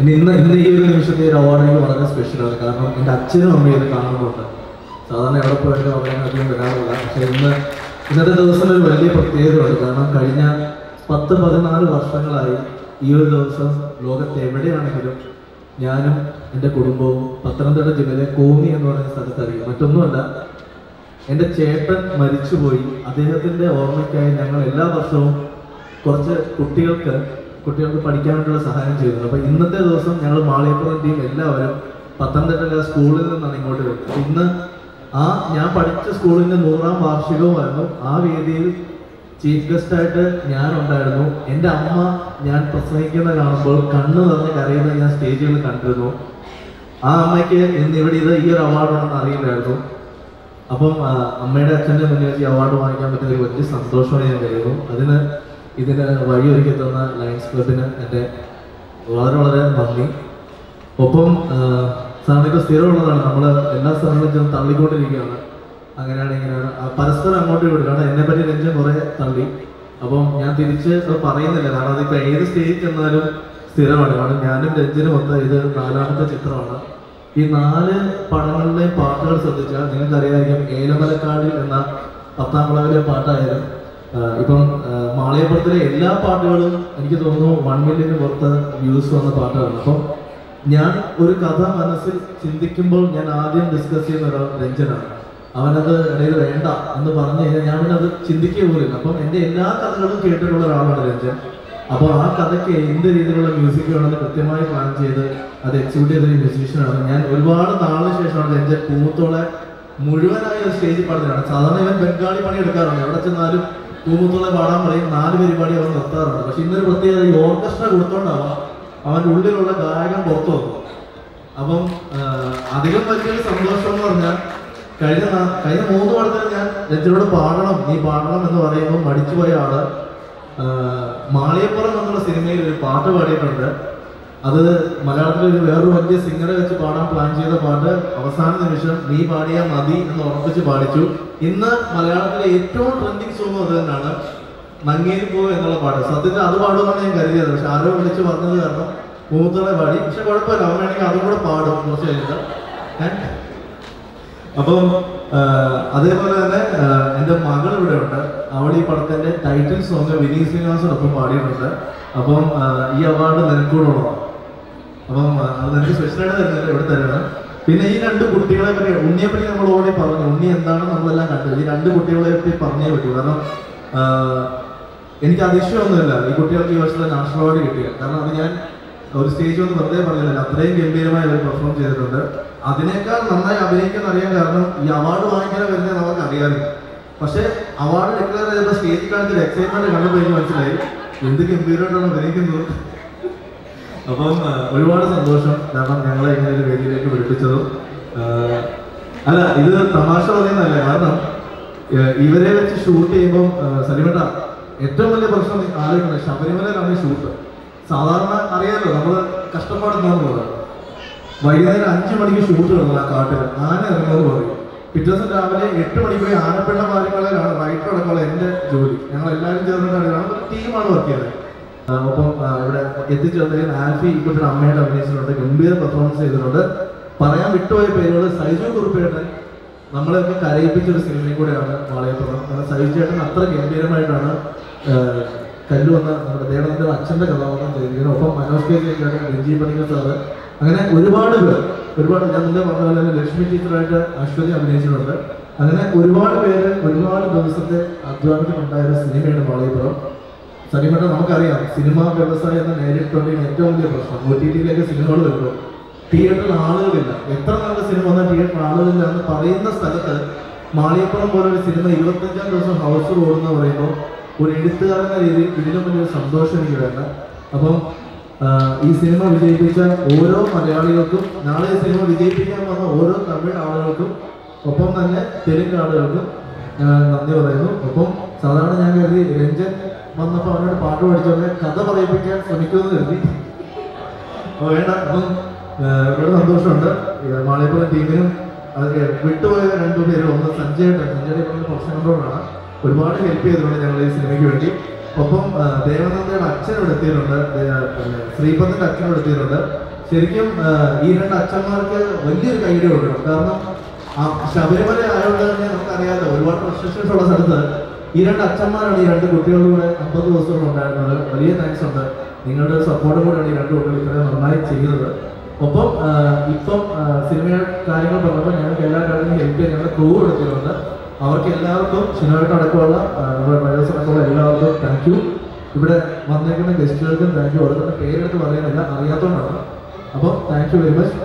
ഇനി ഇന്ന് ഇന്ന് ഈ ഒരു നിമിഷത്തെ ഒരു അവാർഡ് എനിക്ക് വളരെ സ്പെഷ്യലാണ് കാരണം എന്റെ അച്ഛനും അമ്മയും ഇത് കാണുന്നുണ്ട്. സാധാരണ എവിടെ പോയാലും അവരെ അധികം വരാറില്ല. പക്ഷേ ഇന്ന് ഇന്നത്തെ ദിവസം ഒരു വലിയ പ്രത്യേകതയുണ്ട്. കാരണം കഴിഞ്ഞ പത്ത് പതിനാല് വർഷങ്ങളായി ഈ ഒരു ദിവസം ലോകത്ത് എവിടെയാണെങ്കിലും ഞാനും എന്റെ കുടുംബവും പത്തനംതിട്ട ജില്ലയിലെ കോന്നി എന്ന് പറയുന്ന സ്ഥലത്ത് അറിയാം മറ്റൊന്നുമല്ല എന്റെ ചേട്ടൻ മരിച്ചുപോയി. അദ്ദേഹത്തിന്റെ ഓർമ്മയ്ക്കായി ഞങ്ങൾ എല്ലാ വർഷവും കുറച്ച് കുട്ടികൾക്ക് കുട്ടികൾക്ക് പഠിക്കാൻ സഹായം ചെയ്യുന്നുണ്ട് അപ്പോൾ ഇന്നത്തെ ദിവസം ഞങ്ങൾ മാളിയപ്പുറം ടീം എല്ലാവരും പത്തനംതിട്ട സ്കൂളിൽ നിന്നാണ് ഇങ്ങോട്ട് വരുന്നത്. ഇന്ന് ആ ഞാൻ പഠിച്ച സ്കൂളിന്റെ നൂറാം വാർഷികവുമായിരുന്നു. ആ വേദിയിൽ ചീഫ് ഗസ്റ്റായിട്ട് ഞാൻ ഉണ്ടായിരുന്നു. എന്റെ അമ്മ ഞാൻ പ്രസംഗിക്കുന്ന കാണുമ്പോൾ കണ്ണ് നിറഞ്ഞ് കരയുന്നത് ഞാൻ സ്റ്റേജിൽ നിന്ന് കണ്ടിരുന്നു. ആ അമ്മയ്ക്ക് ഇന്ന് ഇവിടെ ഇത് ഈ ഒരു അവാർഡാണെന്ന് അറിയില്ലായിരുന്നു. അപ്പം അമ്മയുടെ അച്ഛന്റെ മുന്നിൽ ഈ അവാർഡ് വാങ്ങിക്കാൻ പറ്റുന്ന ഒരു വലിയ സന്തോഷമാണ് ഞാൻ കരുതുന്നു. അതിന് ഇതിന് വഴിയൊരുക്കി തന്ന ലയൺസ് ക്ലബിന് എന്റെ വളരെ വളരെ നന്ദി. ഒപ്പം സാറിനൊക്കെ സ്ഥിരമുള്ളതാണ് നമ്മൾ എല്ലാ സ്ഥലങ്ങളും ചെന്ന് തള്ളിക്കൊണ്ടിരിക്കുകയാണ്. അങ്ങനെയാണ് ഇങ്ങനെയാണ് പരസ്പരം അങ്ങോട്ട് ഇങ്ങോട്ടും. കാരണം എന്നെ പറ്റി രഞ്ജൻ കുറേ തള്ളി. അപ്പം ഞാൻ തിരിച്ച് അത് പറയുന്നില്ല. കാരണം അതിപ്പോൾ ഏത് സ്റ്റേജിൽ ചെന്നാലും സ്ഥിരമാണ്. കാരണം ഞാനും രഞ്ജനും മൊത്തം ഇത് നാലാമത്തെ ചിത്രമാണ്. ഈ നാല് പടങ്ങളിലെ പാട്ടുകൾ ശ്രദ്ധിച്ചാൽ നിങ്ങൾക്കറിയാമായിരിക്കും ഏലമലക്കാടിൽ എന്ന പത്താം ക്ലാസ്സിലെ പാട്ടായാലും ഇപ്പം മാളയപ്പുറത്തിലെ എല്ലാ പാട്ടുകളും എനിക്ക് തോന്നുന്നു വൺ മില്യന് പുറത്ത് വ്യൂസ് വന്ന പാട്ടാണ്. അപ്പം ഞാൻ ഒരു കഥ മനസ്സിൽ ചിന്തിക്കുമ്പോൾ ഞാൻ ആദ്യം ഡിസ്കസ് ചെയ്യുന്ന ഒരാൾ രഞ്ജനാണ്. അവനത് ഇടയിൽ വേണ്ട എന്ന് പറഞ്ഞു കഴിഞ്ഞാൽ ഞാൻ അത് ചിന്തിക്കുക പോലും അപ്പം എന്റെ എല്ലാ കഥകളും കേട്ടിട്ടുള്ള ഒരാളാണ് രഞ്ജൻ. അപ്പോൾ ആ കഥയ്ക്ക് എന്ത് രീതിയിലുള്ള മ്യൂസിക് വേണമെന്ന് കൃത്യമായി പ്ലാൻ ചെയ്ത് അത് എക്സിക്യൂട്ട് ചെയ്തൊരു മ്യൂസീഷ്യനാണ് ഞാൻ ഒരുപാട് നാളിന് ശേഷമാണ് രഞ്ജൻ പൂത്തോളെ മുഴുവനായി ഒരു സ്റ്റേജിൽ പാടുന്നതാണ് സാധാരണ ഇവൻ ബംഗാളി പണി എടുക്കാറുണ്ട് എവിടെ ചെന്നാലും പൂമുത്തോളെ പാടാൻ പറയും. നാല് പരിപാടി അവൻ നിർത്താറുണ്ട്. പക്ഷെ ഇന്നൊരു പ്രത്യേകത ഈ ഓർക്കസ്ട്ര കൊടുത്തോണ്ടാവാം അവന്റെ ഉള്ളിലുള്ള ഗായകൻ പുറത്തു വന്നു അപ്പം അധികം വലിയൊരു സന്തോഷം എന്ന് പറഞ്ഞാൽ കഴിഞ്ഞ കഴിഞ്ഞ മൂന്ന് പടത്തിൽ ഞാൻ രജനോട് പാടണം നീ പാടണം എന്ന് പറയുമ്പോൾ മടിച്ചുപോയ ആൾ മാളിയപ്പുറം എന്നുള്ള സിനിമയിൽ ഒരു പാട്ട് പാടിയിട്ടുണ്ട്. അത് മലയാളത്തിൽ ഒരു വേറൊരു വലിയ സിംഗറെ വെച്ച് പാടാൻ പ്ലാൻ ചെയ്ത പാട്ട് അവസാന നിമിഷം നീ പാടിയ മതി എന്ന് ഉറപ്പിച്ച് പാടിച്ചു. ഇന്ന് മലയാളത്തിലെ ഏറ്റവും ട്രെൻഡിങ് സോങ് അത് തന്നെയാണ്. നങ്ങേരി പോ എന്നുള്ള പാട്ട്. സത്യത്തിൽ അത് പാടുമെന്നാണ് ഞാൻ കരുതിയത്. പക്ഷെ ആരോ വിളിച്ച് പറഞ്ഞത് കാരണം മൂത്തളെ പാടി. പക്ഷെ കുഴപ്പമില്ല. അവൻ വേണമെങ്കിൽ അതും കൂടെ പാടും കുറച്ച് കഴിഞ്ഞിട്ട്. അപ്പം അതേപോലെ തന്നെ എന്റെ മകൾ ഇവിടെ ഉണ്ട്. അവൾ ഈ പടത്തിന്റെ ടൈറ്റിൽ സോങ് വിനീത് ശ്രീനിവാസോടൊപ്പം പാടിയിട്ടുണ്ട്. അപ്പം ഈ അവാർഡ് നിനക്കൂടെ ഉള്ളതാണ്. അപ്പം നിനക്ക് സ്പെഷ്യലായിട്ട് തരണം. പിന്നെ ഈ രണ്ട് കുട്ടികളെ പറ്റി ഉണ്ണിയെ പറ്റി നമ്മൾ ഓടി പറഞ്ഞു. ഉണ്ണി എന്താണ് നമ്മളെല്ലാം കണ്ടത് ഈ രണ്ട് കുട്ടികളെ പറ്റി പറഞ്ഞേ പറ്റൂ. കാരണം എനിക്ക് അതിശയമൊന്നുമില്ല. ഈ കുട്ടികൾക്ക് ഈ വർഷത്തെ നാഷണൽ അവാർഡ് കിട്ടിയ കാരണം അത് ഞാൻ ഒരു സ്റ്റേജ് ഒന്ന് വെറുതെ പറഞ്ഞില്ല അത്രയും ഗംഭീരമായി അവർ പെർഫോം ചെയ്തിട്ടുണ്ട്. അതിനേക്കാൾ നന്നായി അഭിനയിക്കാൻ അറിയാൻ കാരണം ഈ അവാർഡ് വാങ്ങിക്കാൻ വരുന്നത് നമുക്ക് അറിയാറില്ല പക്ഷേ അവാർഡ് ഡിക്ലെയർ ചെയ്തപ്പോൾ സ്റ്റേജിൽ കാണിച്ചൊരു എക്സൈറ്റ്മെന്റ് കണ്ടപ്പോൾ എനിക്ക് മനസ്സിലായി. എന്ത് ഗംഭീരമായിട്ടാണ് അഭിനയിക്കുന്നത്. അപ്പം ഒരുപാട് സന്തോഷം. കാരണം ഞങ്ങളെ ഇങ്ങനെ ഒരു വേദിയിലേക്ക് വിളിപ്പിച്ചതും അല്ല ഇത് തമാശ പറയുന്നതല്ല. കാരണം ഇവരെ വെച്ച് ഷൂട്ട് ചെയ്യുമ്പോൾ സലിമേട്ട ഏറ്റവും വലിയ പ്രശ്നം ആലോചിക്കുന്നത് ശബരിമലയിലാണ് ഷൂട്ട് സാധാരണ അറിയാമല്ലോ നമ്മൾ കഷ്ടപ്പാടുന്നത് വൈകുന്നേരം അഞ്ച് മണിക്ക് ഷൂട്ട് കിടന്നു ആ കാട്ടിൽ ആന ഇറങ്ങുന്നത് പറയും പിറ്റേ ദിവസം രാവിലെ എട്ട് മണിക്ക് പോയി ആനപ്പിള്ള കാര്യങ്ങളിലാണ് റൈറ്റർ അടക്കമുള്ള എന്റെ ജോലി. ഞങ്ങൾ എല്ലാവരും ചേർന്നിട്ടാണ് ടീമാണ് വർക്ക് ആ, ഒപ്പം ഇവിടെ എത്തിച്ചേർന്നതിൽ ആൽഫി ഇപ്പോഴത്തെ അമ്മയുടെ അഭിനയിച്ചിട്ടുണ്ട് ഗംഭീര പെർഫോമൻസ് ചെയ്തിട്ടുണ്ട്. പറയാൻ വിട്ടുപോയ പേരുകൾ സൈജു കുറുപ്പേട്ടൻ നമ്മളെയൊക്കെ കരയിപ്പിച്ച ഒരു സിനിമയും കൂടെയാണ് വാളയപ്പുറം കാരണം സൈജു ചേട്ടൻ അത്ര ഗംഭീരമായിട്ടാണ് കല്ലു വന്ന നമ്മുടെ ദേവനന്ദ അച്ഛന്റെ കഥാപാത്രം ചെയ്തിരിക്കുന്നത്. ഒപ്പം മനോജ് കെ ചേട്ടൻ രഞ്ജി പണിക്കർ സാറ്. അങ്ങനെ ഒരുപാട് പേർ ഒരുപാട് ഞാൻ മുന്നേ പറഞ്ഞ പോലെ തന്നെ ലക്ഷ്മി ടീച്ചറായിട്ട് അശ്വതി അഭിനയിച്ചിട്ടുണ്ട്. അങ്ങനെ ഒരുപാട് പേര് ഒരുപാട് ദിവസത്തെ അധ്വാനത്തിനുണ്ടായ സിനിമയാണ് വാളയപ്പുറം സലിമേട്ട നമുക്കറിയാം സിനിമാ വ്യവസായം എന്ന നേരിട്ടുണ്ടെങ്കിൽ ഏറ്റവും വലിയ പ്രശ്നം. ഒ ടി ടിയിലേക്ക് സിനിമകൾ വരുമ്പോൾ തിയേറ്ററിൽ ആളുകളില്ല. എത്ര നല്ല സിനിമ വന്നാൽ തിയേറ്ററിൽ ആളുകളില്ല എന്ന് പറയുന്ന സ്ഥലത്ത് മാളിയപ്പുറം പോലെ ഒരു സിനിമ ഇരുപത്തഞ്ചാം ദിവസം ഹൗസ് ഓടുന്ന പറയുമ്പോൾ ഒരു എഴുത്തുകാരെന്ന രീതിയിൽ ഇതിലും വലിയൊരു സന്തോഷം എനിക്ക് വേണ്ട. അപ്പം ഈ സിനിമ വിജയിപ്പിച്ച ഓരോ മലയാളികൾക്കും നാളെ ഈ സിനിമ വിജയിപ്പിക്കാൻ വന്ന ഓരോ തമിഴ് ആളുകൾക്കും ഒപ്പം തന്നെ തെലുങ്ക് ആളുകൾക്കും നന്ദി പറയുന്നു. ഒപ്പം സാധാരണ ഞാൻ കരുതി രഞ്ജൻ വന്നപ്പോൾ അവനോട് പാട്ട് പഠിച്ചോണ്ട് കഥ പറയിപ്പിക്കാൻ ശ്രമിക്കുമെന്ന് കരുതി. വേണ്ട അപ്പം ഇവിടെ സന്തോഷമുണ്ട്. ഈ മാളിയപ്പുറം ടീമിനും അത് വിട്ടുപോയ രണ്ടു പേരും ഒന്ന് സഞ്ജയ് സഞ്ജയുടെ സഞ്ജയ് ഏട്ടൻ പ്രൊഫഷണൽ കൺട്രോളാണ് ഒരുപാട് ഹെൽപ്പ് ചെയ്തിട്ടുണ്ട് ഞങ്ങൾ ഈ സിനിമയ്ക്ക് വേണ്ടി. ഒപ്പം ദേവനന്ദയുടെ അച്ഛൻ എടുത്തിട്ടുണ്ട് പിന്നെ അച്ഛൻ എത്തിയിട്ടുണ്ട്. ശരിക്കും ഈ രണ്ട് അച്ഛന്മാർക്ക് വലിയൊരു കൈഡ് കൊടുക്കണം. കാരണം ആ ശബരിമല ആയതുകൊണ്ട് തന്നെ ഒരുപാട് റെസ്ട്രിക്ഷൻസ് ഉള്ള സ്ഥലത്ത് ഈ രണ്ട് അച്ഛന്മാരാണ് ഈ രണ്ട് കുട്ടികളുടെ കൂടെ അമ്പത് ദിവസം ഉണ്ടായിരുന്നത്. വലിയ താങ്ക്സ് ഉണ്ട്. നിങ്ങളുടെ സപ്പോർട്ടും കൂടെയാണ് ഈ രണ്ട് കുട്ടികൾ ഇത്രയും നന്നായി ചെയ്തത്. ഒപ്പം ഇപ്പം സിനിമയുടെ കാര്യങ്ങൾ പറഞ്ഞപ്പോൾ ഞങ്ങൾക്ക് എല്ലാ കാര്യങ്ങളും ഹെൽപ്പ് ചെയ്യാൻ ഞങ്ങളുടെ ക്രൂ എടുത്തിട്ടുണ്ട്. അവർക്ക് എല്ലാവർക്കും ഷിനോയിട്ട് അടക്കമുള്ള നമ്മുടെ ഡ്രൈവേഴ്സ് അടക്കമുള്ള എല്ലാവർക്കും താങ്ക് യു ഇവിടെ വന്നേക്കുന്ന ഗസ്റ്റുകൾക്കും താങ്ക് യു ഓരോരുത്തരുടെ പേരെടുത്ത് പറയുന്നില്ല അറിയാത്തതുകൊണ്ടാണ്. അപ്പോൾ താങ്ക് യു വെരി മച്ച്